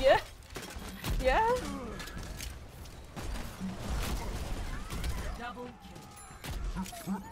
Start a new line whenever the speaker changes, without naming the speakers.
Yeah. Yeah.
Double kill.